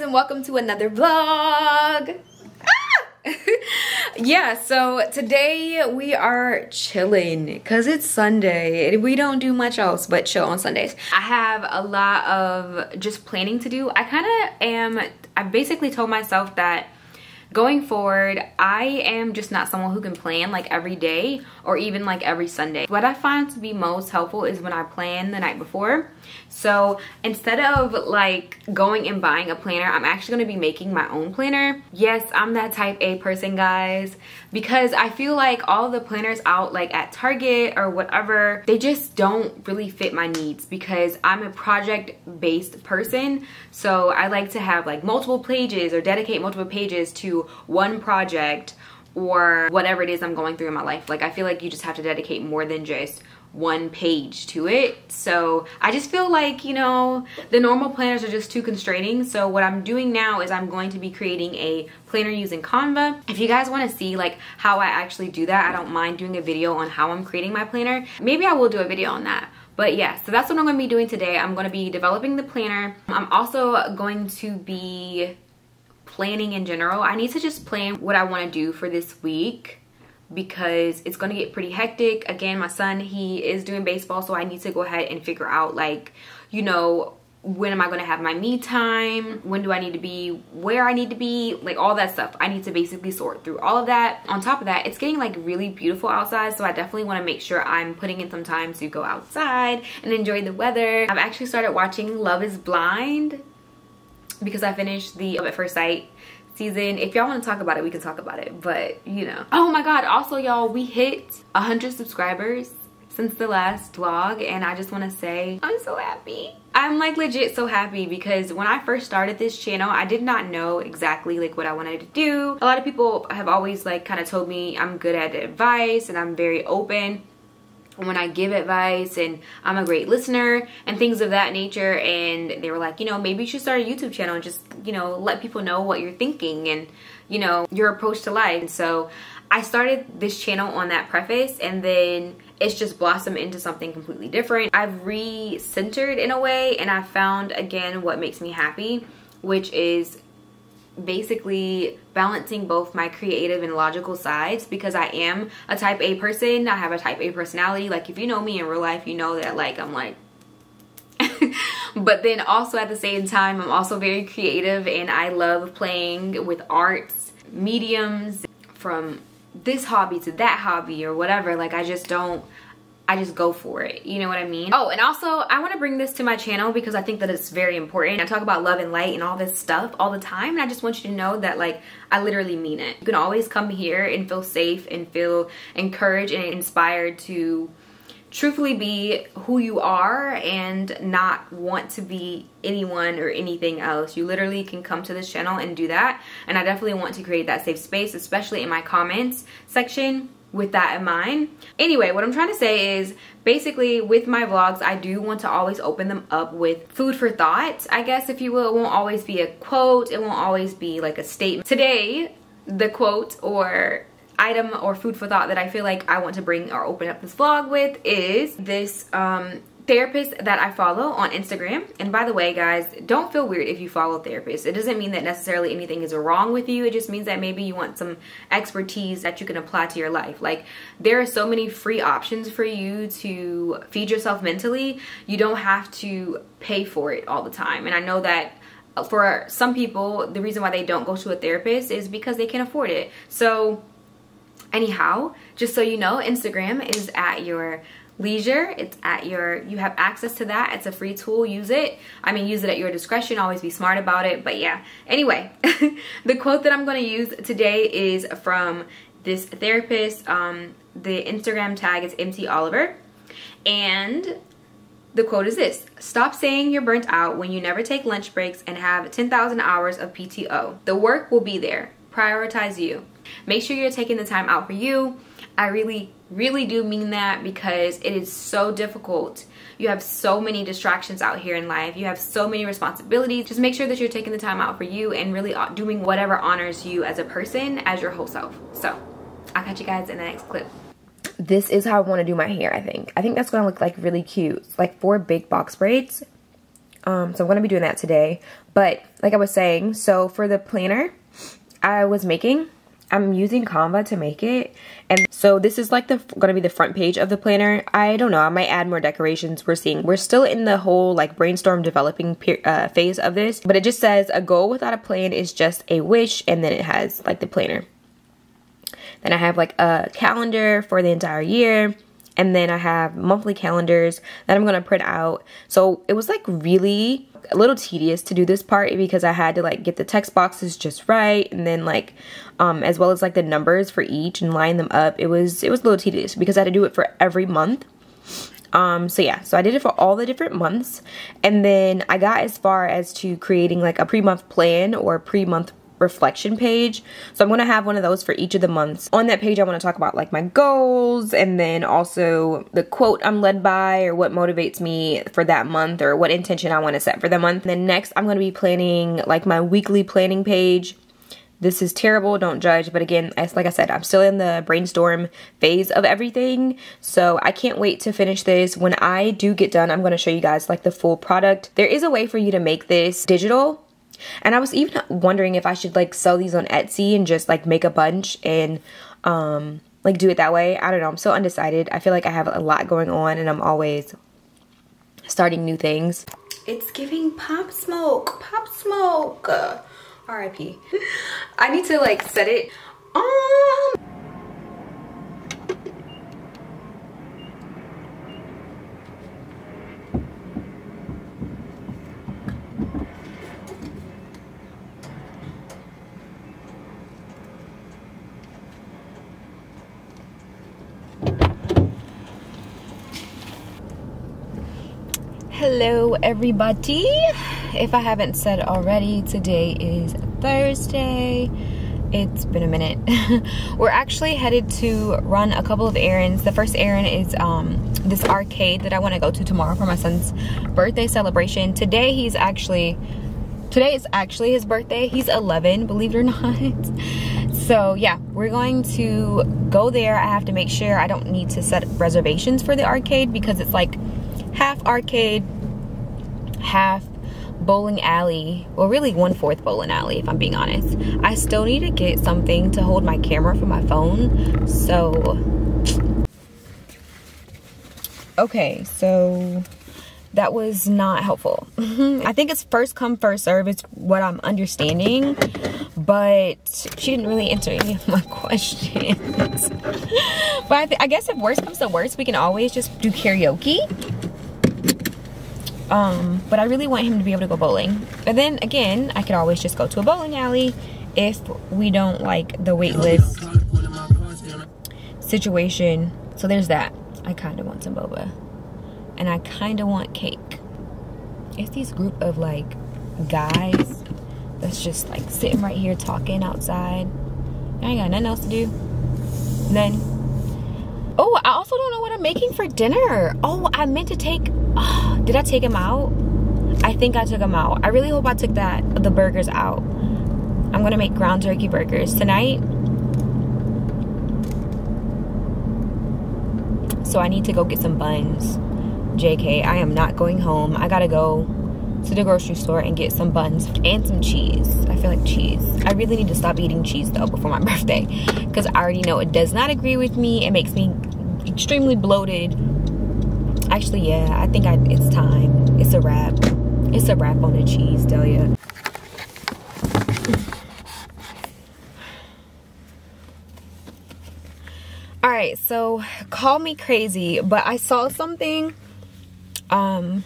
and welcome to another vlog. Ah! yeah, so today we are chilling because it's Sunday. We don't do much else but chill on Sundays. I have a lot of just planning to do. I kind of am, I basically told myself that going forward i am just not someone who can plan like every day or even like every sunday what i find to be most helpful is when i plan the night before so instead of like going and buying a planner, I'm actually going to be making my own planner. Yes, I'm that type A person, guys, because I feel like all the planners out like at Target or whatever, they just don't really fit my needs because I'm a project-based person. So I like to have like multiple pages or dedicate multiple pages to one project or whatever it is I'm going through in my life. Like I feel like you just have to dedicate more than just one page to it. So I just feel like, you know, the normal planners are just too constraining. So what I'm doing now is I'm going to be creating a planner using Canva. If you guys want to see like how I actually do that, I don't mind doing a video on how I'm creating my planner. Maybe I will do a video on that. But yeah, so that's what I'm going to be doing today. I'm going to be developing the planner. I'm also going to be planning in general. I need to just plan what I want to do for this week because it's going to get pretty hectic. Again, my son, he is doing baseball, so I need to go ahead and figure out like, you know, when am I going to have my me time? When do I need to be where I need to be? Like all that stuff. I need to basically sort through all of that. On top of that, it's getting like really beautiful outside. So I definitely want to make sure I'm putting in some time to go outside and enjoy the weather. I've actually started watching Love is Blind because I finished the Love at First Sight season. If y'all want to talk about it, we can talk about it. But, you know. Oh my god, also y'all, we hit 100 subscribers since the last vlog and I just want to say I'm so happy. I'm like legit so happy because when I first started this channel I did not know exactly like what I wanted to do. A lot of people have always like kind of told me I'm good at advice and I'm very open when I give advice and I'm a great listener and things of that nature and they were like, you know, maybe you should start a YouTube channel and just, you know, let people know what you're thinking and, you know, your approach to life. And so I started this channel on that preface and then it's just blossomed into something completely different. I've re-centered in a way and I found again what makes me happy, which is basically balancing both my creative and logical sides because I am a type A person. I have a type A personality. Like if you know me in real life, you know that like I'm like but then also at the same time, I'm also very creative and I love playing with arts, mediums from this hobby to that hobby or whatever. Like I just don't I just go for it. You know what I mean? Oh, and also I want to bring this to my channel because I think that it's very important. I talk about love and light and all this stuff all the time. And I just want you to know that like, I literally mean it. You can always come here and feel safe and feel encouraged and inspired to truthfully be who you are and not want to be anyone or anything else. You literally can come to this channel and do that. And I definitely want to create that safe space, especially in my comments section with that in mind. Anyway, what I'm trying to say is basically with my vlogs, I do want to always open them up with food for thought, I guess if you will. It won't always be a quote. It won't always be like a statement. Today, the quote or item or food for thought that I feel like I want to bring or open up this vlog with is this um, therapist that I follow on Instagram. And by the way, guys, don't feel weird if you follow therapists. It doesn't mean that necessarily anything is wrong with you. It just means that maybe you want some expertise that you can apply to your life. Like there are so many free options for you to feed yourself mentally. You don't have to pay for it all the time. And I know that uh, for some people, the reason why they don't go to a therapist is because they can't afford it. So anyhow, just so you know, Instagram is at your leisure. It's at your you have access to that. It's a free tool. Use it. I mean use it at your discretion. Always be smart about it. But yeah. Anyway the quote that i'm going to use today is from this therapist. Um the instagram tag is mt oliver. And the quote is this stop saying you're burnt out when you never take lunch breaks and have 10,000 hours of pto the work will be there. Prioritize you. Make sure you're taking the time out for you. I really, really do mean that because it is so difficult. You have so many distractions out here in life. You have so many responsibilities. Just make sure that you're taking the time out for you and really uh, doing whatever honors you as a person, as your whole self. So, I'll catch you guys in the next clip. This is how I want to do my hair, I think. I think that's going to look like really cute. Like four big box braids. Um, so I'm going to be doing that today. But like I was saying, so for the planner I was making, I'm using Canva to make it. And so this is like the to be the front page of the planner. I don't know. I might add more decorations. We're seeing. We're still in the whole like brainstorm developing uh, phase of this. But it just says a goal without a plan is just a wish. And then it has like the planner. Then I have like a calendar for the entire year and then I have monthly calendars that I'm gonna print out. So it was like really a little tedious to do this part because I had to like get the text boxes just right and then like um as well as like the numbers for each and line them up. It was it was a little tedious because I had to do it for every month. Um, so yeah, so I did it for all the different months and then I got as far as to creating like a pre-month plan or pre-month reflection page. So I'm going to have one of those for each of the months. On that page, I want to talk about like my goals and then also the quote I'm led by or what motivates me for that month or what intention I want to set for the month. And then next, I'm going to be planning like my weekly planning page. This is terrible, don't judge. But again, as like I said, I'm still in the brainstorm phase of everything. So I can't wait to finish this. When I do get done, I'm going to show you guys like the full product. There is a way for you to make this digital and I was even wondering if I should like sell these on Etsy and just like make a bunch and um like do it that way. I don't know. I'm so undecided. I feel like I have a lot going on and I'm always starting new things. It's giving pop smoke. Pop smoke. RIP. I need to like set it. Um Hello everybody. If I haven't said already, today is Thursday. It's been a minute. We're actually headed to run a couple of errands. The first errand is um, this arcade that I want to go to tomorrow for my son's birthday celebration. Today he's actually, today is actually his birthday. He's 11, believe it or not. So yeah, we're going to go there. I have to make sure I don't need to set reservations for the arcade because it's like half arcade, half bowling alley well really one fourth bowling alley if i'm being honest. I still need to get something to hold my camera for my phone so. Okay so that was not helpful. I think it's first come first serve it's what i'm understanding but she didn't really answer any of my questions. But I, I guess if worst comes to worst we can always just do karaoke um, but I really want him to be able to go bowling. But then again, I could always just go to a bowling alley if we don't like the waitlist situation. So there's that. I kind of want some boba. And I kind of want cake. It's these group of like guys that's just like sitting right here talking outside. I ain't got nothing else to do. then, oh, I also don't know what I'm making for dinner. Oh, I meant to take Oh, did I take him out? I think I took him out. I really hope I took that the burgers out. I'm gonna make ground turkey burgers tonight. So I need to go get some buns. JK, I am not going home. I gotta go to the grocery store and get some buns and some cheese. I feel like cheese. I really need to stop eating cheese though before my birthday because I already know it does not agree with me. It makes me extremely bloated Actually, yeah, I think I, it's time. It's a wrap. It's a wrap on the cheese, Delia. All right, so call me crazy, but I saw something um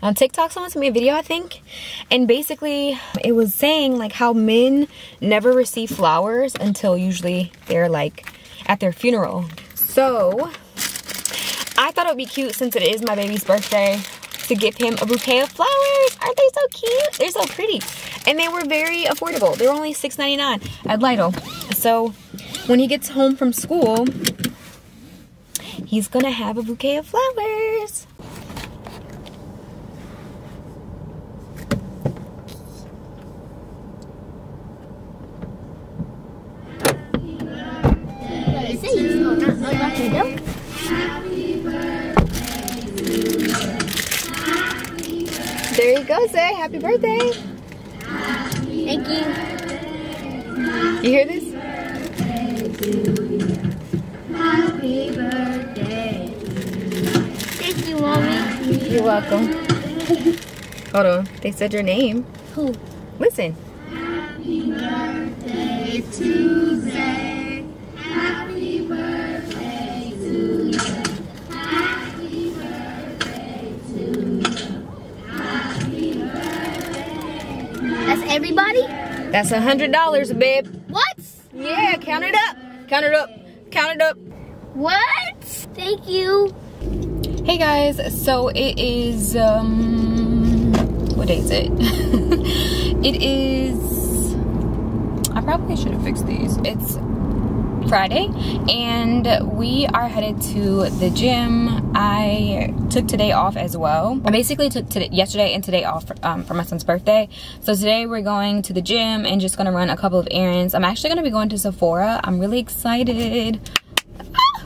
on TikTok someone sent me a video I think and basically it was saying like how men never receive flowers until usually they're like at their funeral. So thought it would be cute since it is my baby's birthday to give him a bouquet of flowers. Aren't they so cute? They're so pretty. And they were very affordable. They were only $6.99 at Lidl. So when he gets home from school, he's gonna have a bouquet of flowers. Everybody say happy birthday. Thank you. You hear this? Happy birthday. Thank you, mommy. You're welcome. Hold on. They said your name. Who? Listen. Happy birthday to everybody? That's a hundred dollars, babe. What? Yeah, count it up. Count it up. Count it up. What? Thank you. Hey guys, so it is um what day is it? it is I probably should have fixed these. It's Friday and we are headed to the gym. I took today off as well. I basically took today, yesterday and today off um, for my son's birthday. So today we're going to the gym and just gonna run a couple of errands. I'm actually gonna be going to Sephora. I'm really excited.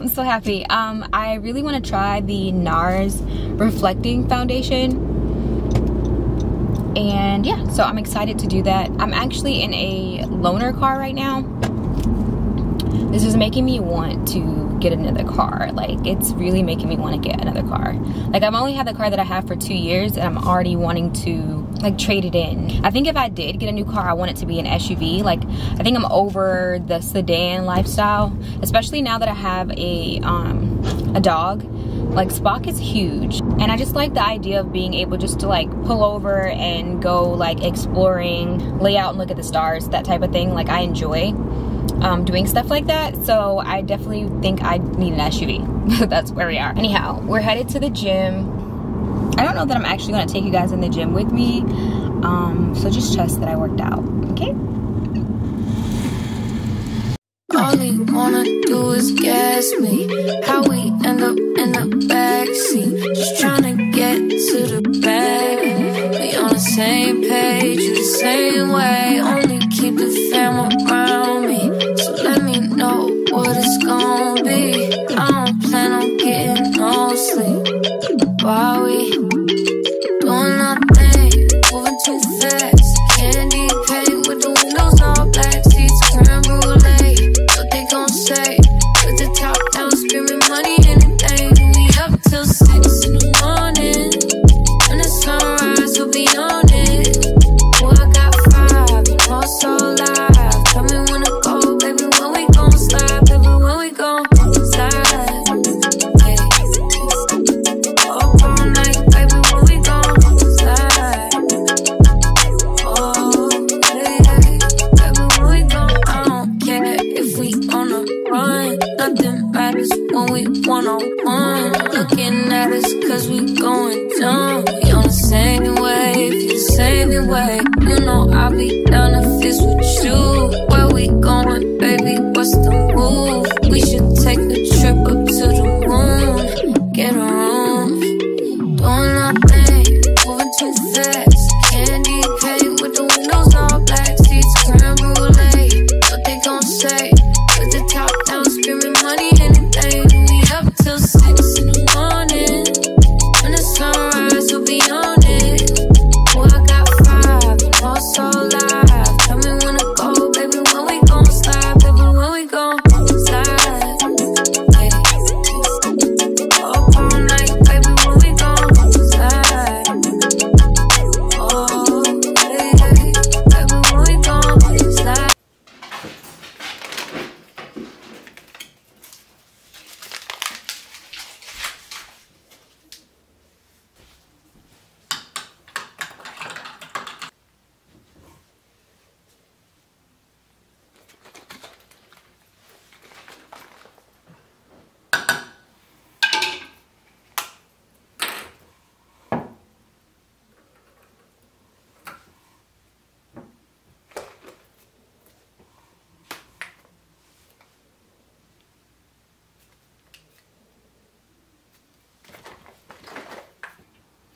I'm so happy. Um, I really want to try the NARS Reflecting Foundation. And yeah, so I'm excited to do that. I'm actually in a loaner car right now. This is making me want to get another car. Like, it's really making me want to get another car. Like, I've only had the car that I have for two years, and I'm already wanting to, like, trade it in. I think if I did get a new car, I want it to be an SUV. Like, I think I'm over the sedan lifestyle, especially now that I have a, um, a dog. Like, Spock is huge, and I just like the idea of being able just to, like, pull over and go, like, exploring, lay out and look at the stars, that type of thing. Like, I enjoy um, doing stuff like that. So I definitely think I need an SUV. That's where we are. Anyhow, we're headed to the gym. I don't know that I'm actually gonna take you guys in the gym with me. Um, so just trust that I worked out, okay? All he wanna do is gas me. How we end up in the backseat. Just tryna get to the bag. We on the same page, you the same way. Only keep the fam around me. What it's gonna be. I don't plan on getting no sleep. While we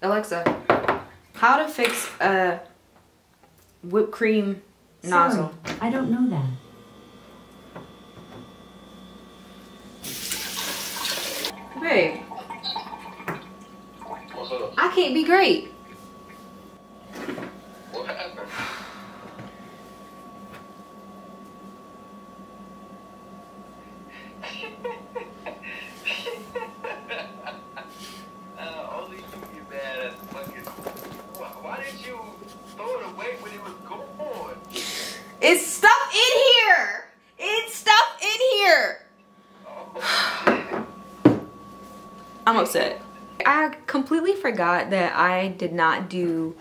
Alexa, how to fix a whipped cream nozzle? I don't know that. Babe. I can't be great. I'm upset. I completely forgot that I did not do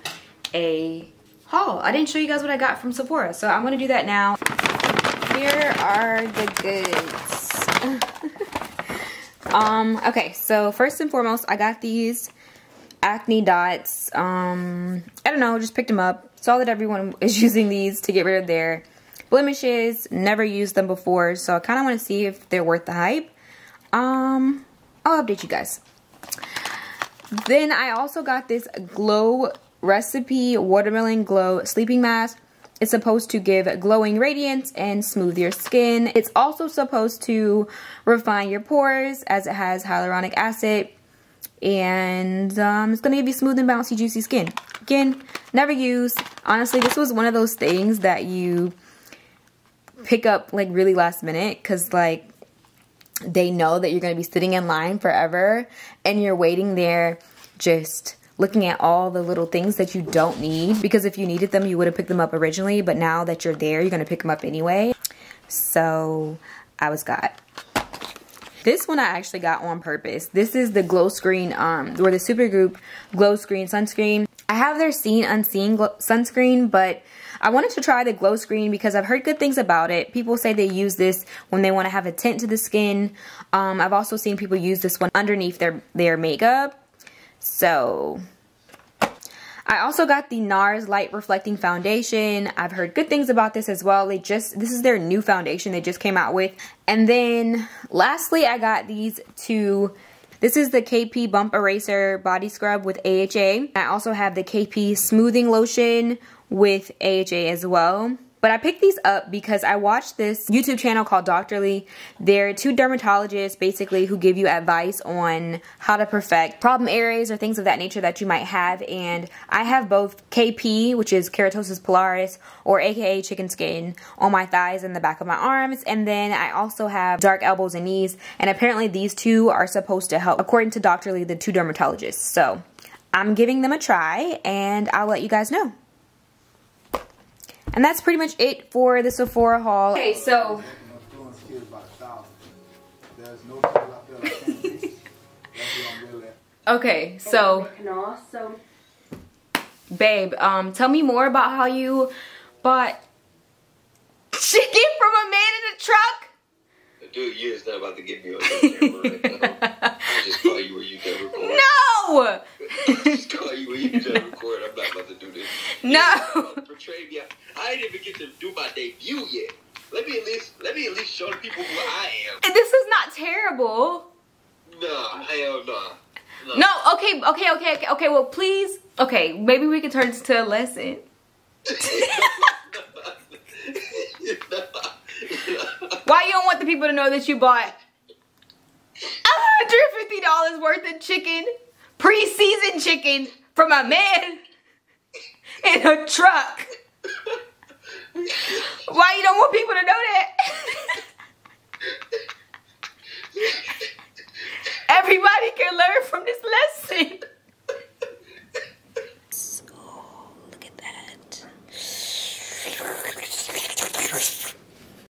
a haul. I didn't show you guys what I got from Sephora, so I'm gonna do that now. Here are the goods. um, okay, so first and foremost, I got these acne dots. Um, I don't know, just picked them up. Saw that everyone is using these to get rid of their blemishes. Never used them before, so I kind of want to see if they're worth the hype. Um, I'll update you guys. Then I also got this Glow Recipe Watermelon Glow Sleeping Mask. It's supposed to give glowing radiance and smooth your skin. It's also supposed to refine your pores as it has hyaluronic acid. And um, it's going to give you smooth and bouncy, juicy skin. Again, never used. Honestly, this was one of those things that you pick up like really last minute because like they know that you're going to be sitting in line forever and you're waiting there just looking at all the little things that you don't need because if you needed them you would have picked them up originally but now that you're there you're going to pick them up anyway. So I was got. This one I actually got on purpose. This is the glow screen um or the supergoop glow screen sunscreen I have their seen unseen sunscreen but I wanted to try the glow screen because I've heard good things about it. People say they use this when they want to have a tint to the skin. Um, I've also seen people use this one underneath their, their makeup. So, I also got the NARS Light Reflecting Foundation. I've heard good things about this as well. They just, this is their new foundation they just came out with. And then, lastly, I got these two this is the KP Bump Eraser Body Scrub with AHA. I also have the KP Smoothing Lotion with AHA as well. But I picked these up because I watched this YouTube channel called Doctorly. They're two dermatologists basically who give you advice on how to perfect problem areas or things of that nature that you might have. And I have both KP, which is keratosis pilaris, or aka chicken skin, on my thighs and the back of my arms. And then I also have dark elbows and knees. And apparently these two are supposed to help, according to Doctorly, the two dermatologists. So I'm giving them a try and I'll let you guys know. And that's pretty much it for the Sephora haul. Okay, so... okay, so... Babe, um, tell me more about how you bought chicken from a man in a truck? Dude, you is not about to get me on camera right now. I just call you where you can record. No! just call you where you can record. I'm not about to do this. No! Portray me. I didn't even get to do my debut yet. Let me at least let me at least show the people who I am. And this is not terrible. Nah, hell nah. No. no, okay, okay, okay, okay, okay, well please, okay, maybe we can turn this to a lesson. Why you don't want the people to know that you bought $150 worth of chicken, pre-seasoned chicken from a man in a truck. Why you don't want people to know that? Everybody can learn from this lesson. Oh, look at that.